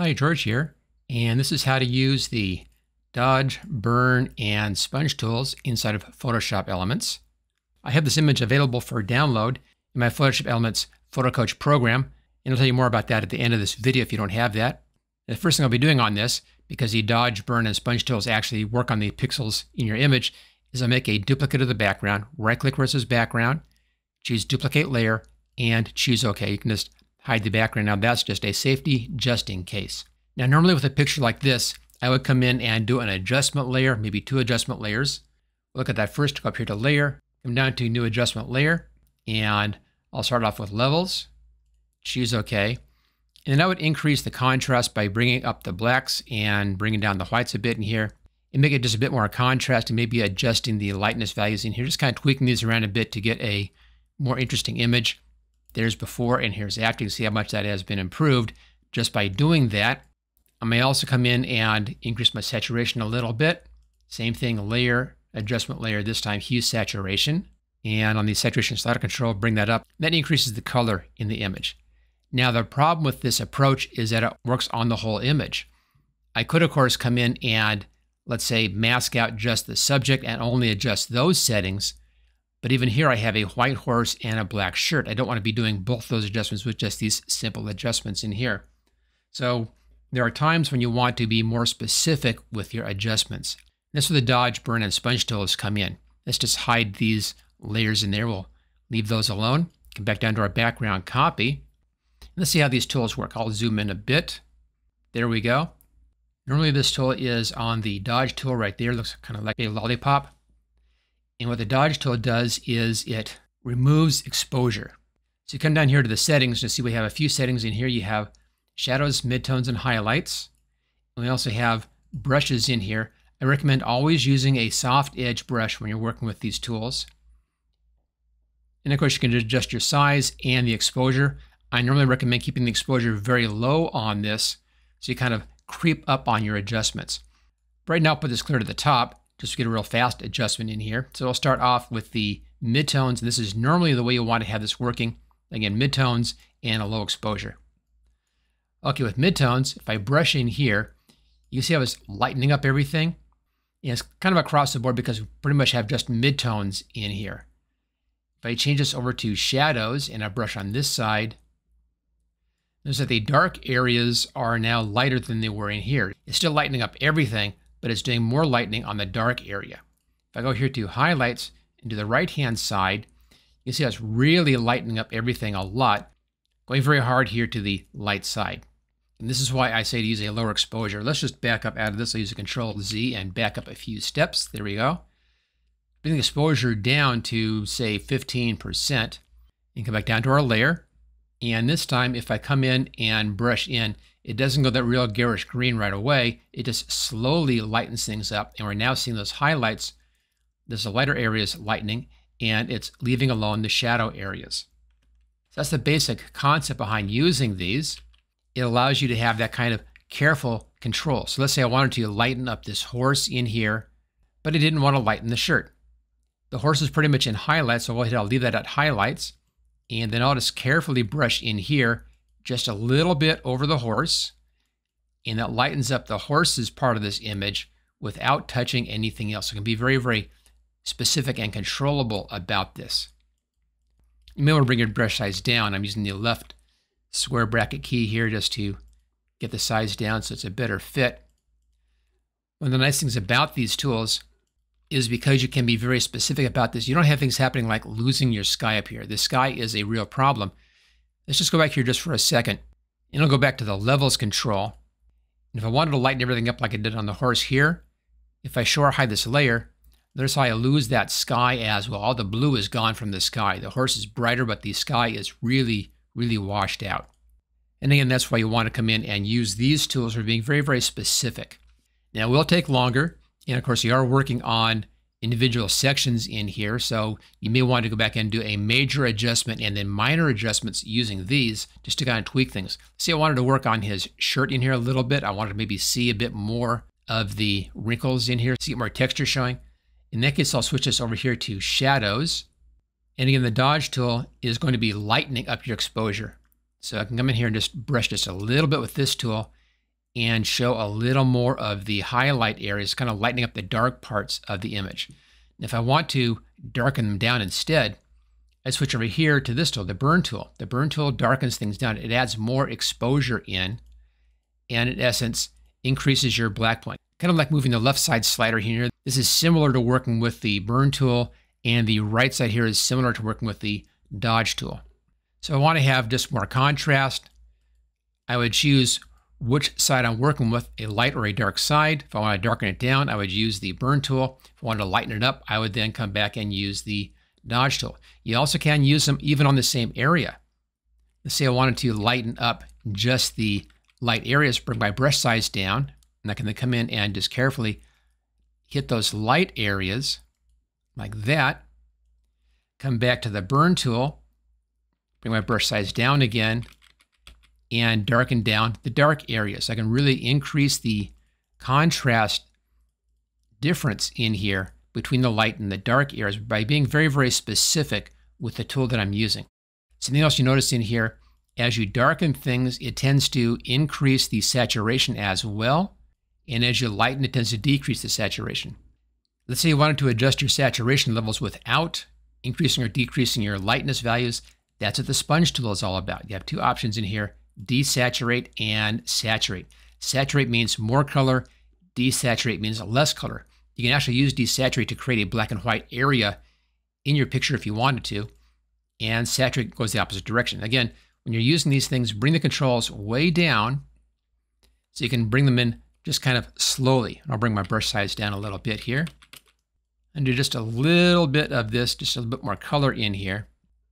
Hi, George here, and this is how to use the dodge, burn, and sponge tools inside of Photoshop Elements. I have this image available for download in my Photoshop Elements Photo Coach program, and I'll tell you more about that at the end of this video if you don't have that. And the first thing I'll be doing on this, because the dodge, burn, and sponge tools actually work on the pixels in your image, is I'll make a duplicate of the background, right-click versus background, choose Duplicate Layer, and choose OK. You can just hide the background. Now that's just a safety just in case. Now normally with a picture like this, I would come in and do an adjustment layer, maybe two adjustment layers. Look at that first, go up here to layer, come down to new adjustment layer, and I'll start off with levels, choose OK. And then I would increase the contrast by bringing up the blacks and bringing down the whites a bit in here and make it just a bit more contrast and maybe adjusting the lightness values in here, just kind of tweaking these around a bit to get a more interesting image. There's before and here's after. You can see how much that has been improved just by doing that. I may also come in and increase my saturation a little bit. Same thing, layer, adjustment layer, this time hue saturation. And on the saturation slider control, bring that up. That increases the color in the image. Now, the problem with this approach is that it works on the whole image. I could, of course, come in and, let's say, mask out just the subject and only adjust those settings. But even here, I have a white horse and a black shirt. I don't want to be doing both those adjustments with just these simple adjustments in here. So there are times when you want to be more specific with your adjustments. This is where the dodge, burn, and sponge tools come in. Let's just hide these layers in there. We'll leave those alone. Come back down to our background copy. Let's see how these tools work. I'll zoom in a bit. There we go. Normally this tool is on the dodge tool right there. Looks kind of like a lollipop. And what the dodge tool does is it removes exposure. So you come down here to the settings to see we have a few settings in here. You have shadows, midtones, and highlights. And we also have brushes in here. I recommend always using a soft edge brush when you're working with these tools. And of course, you can adjust your size and the exposure. I normally recommend keeping the exposure very low on this so you kind of creep up on your adjustments. Right now, I'll put this clear to the top just get a real fast adjustment in here. So I'll start off with the midtones. This is normally the way you want to have this working. Again, midtones and a low exposure. Okay, with midtones, if I brush in here, you see how it's lightening up everything? And it's kind of across the board because we pretty much have just midtones in here. If I change this over to shadows and I brush on this side, notice that the dark areas are now lighter than they were in here. It's still lightening up everything, but it's doing more lightening on the dark area. If I go here to highlights and to the right-hand side, you see how it's really lightening up everything a lot, going very hard here to the light side. And this is why I say to use a lower exposure. Let's just back up out of this. I'll use a Control Z and back up a few steps. There we go. Bring the exposure down to, say, 15%. And come back down to our layer. And this time, if I come in and brush in, it doesn't go that real garish green right away. It just slowly lightens things up. And we're now seeing those highlights. There's the lighter areas lightening, and it's leaving alone the shadow areas. So that's the basic concept behind using these it allows you to have that kind of careful control. So let's say I wanted to lighten up this horse in here, but I didn't want to lighten the shirt. The horse is pretty much in highlights, so I'll leave that at highlights. And then I'll just carefully brush in here just a little bit over the horse. And that lightens up the horse's part of this image without touching anything else. So it can be very, very specific and controllable about this. You may want to bring your brush size down. I'm using the left square bracket key here just to get the size down so it's a better fit. One of the nice things about these tools is because you can be very specific about this, you don't have things happening like losing your sky up here. The sky is a real problem. Let's just go back here just for a second. And I'll go back to the levels control. And if I wanted to lighten everything up like I did on the horse here, if I show or hide this layer, notice how I lose that sky as well. All the blue is gone from the sky. The horse is brighter, but the sky is really really washed out. And again, that's why you want to come in and use these tools for being very, very specific. Now, it will take longer. And of course, you are working on individual sections in here. So you may want to go back and do a major adjustment and then minor adjustments using these just to kind of tweak things. See, I wanted to work on his shirt in here a little bit. I wanted to maybe see a bit more of the wrinkles in here, see more texture showing. In that case, I'll switch this over here to shadows. And again, the dodge tool is going to be lightening up your exposure. So I can come in here and just brush just a little bit with this tool, and show a little more of the highlight areas, kind of lightening up the dark parts of the image. And if I want to darken them down instead, I switch over here to this tool, the burn tool. The burn tool darkens things down. It adds more exposure in, and in essence, increases your black point. Kind of like moving the left side slider here. This is similar to working with the burn tool, and the right side here is similar to working with the dodge tool. So I want to have just more contrast. I would choose which side I'm working with, a light or a dark side. If I want to darken it down, I would use the burn tool. If I wanted to lighten it up, I would then come back and use the dodge tool. You also can use them even on the same area. Let's say I wanted to lighten up just the light areas, bring my brush size down, and I can then come in and just carefully hit those light areas like that. Come back to the burn tool, bring my brush size down again, and darken down the dark areas. I can really increase the contrast difference in here between the light and the dark areas by being very, very specific with the tool that I'm using. Something else you notice in here, as you darken things, it tends to increase the saturation as well. And as you lighten, it tends to decrease the saturation. Let's say you wanted to adjust your saturation levels without increasing or decreasing your lightness values. That's what the sponge tool is all about. You have two options in here, desaturate and saturate. Saturate means more color, desaturate means less color. You can actually use desaturate to create a black and white area in your picture if you wanted to, and saturate goes the opposite direction. Again, when you're using these things, bring the controls way down so you can bring them in just kind of slowly. I'll bring my brush size down a little bit here and do just a little bit of this, just a little bit more color in here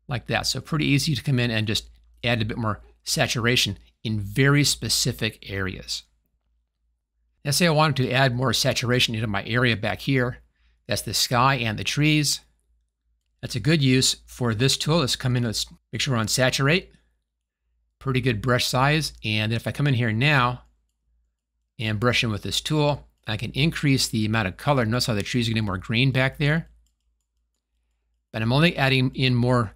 like that. So pretty easy to come in and just add a bit more saturation in very specific areas. Let's say I wanted to add more saturation into my area back here. That's the sky and the trees. That's a good use for this tool. Let's come in, let's make sure we're on saturate. Pretty good brush size. And if I come in here now and brush in with this tool, I can increase the amount of color. Notice how the trees are getting more green back there. But I'm only adding in more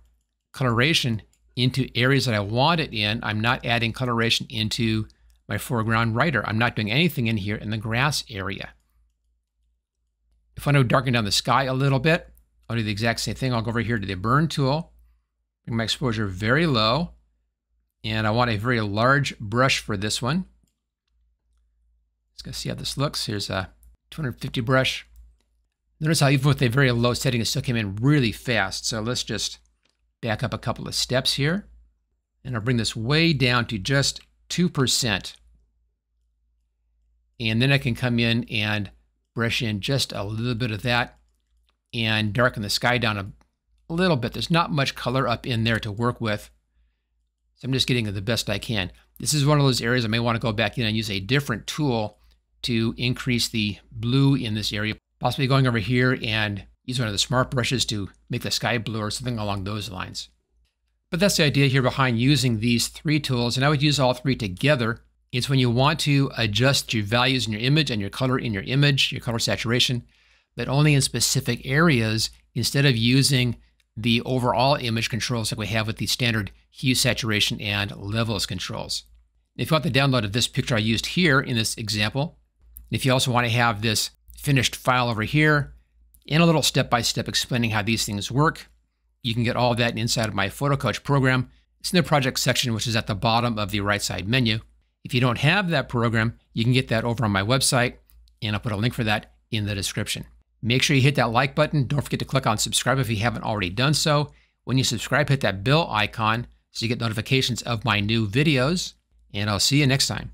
coloration into areas that I want it in. I'm not adding coloration into my foreground writer. I'm not doing anything in here in the grass area. If I want to darken down the sky a little bit, I'll do the exact same thing. I'll go over here to the burn tool, bring my exposure very low, and I want a very large brush for this one. Let's go see how this looks. Here's a 250 brush. Notice how even with a very low setting, it still came in really fast. So let's just back up a couple of steps here. And I'll bring this way down to just 2%. And then I can come in and brush in just a little bit of that and darken the sky down a little bit. There's not much color up in there to work with. So I'm just getting the best I can. This is one of those areas I may want to go back in and use a different tool to increase the blue in this area. Possibly going over here and use one of the smart brushes to make the sky blue or something along those lines. But that's the idea here behind using these three tools. And I would use all three together. It's when you want to adjust your values in your image and your color in your image, your color saturation, but only in specific areas instead of using the overall image controls like we have with the standard hue, saturation, and levels controls. If you want the download of this picture I used here in this example, if you also want to have this finished file over here, and a little step-by-step explaining how these things work. You can get all of that inside of my Photo Coach program. It's in the project section, which is at the bottom of the right side menu. If you don't have that program, you can get that over on my website, and I'll put a link for that in the description. Make sure you hit that like button. Don't forget to click on subscribe if you haven't already done so. When you subscribe, hit that bell icon so you get notifications of my new videos, and I'll see you next time.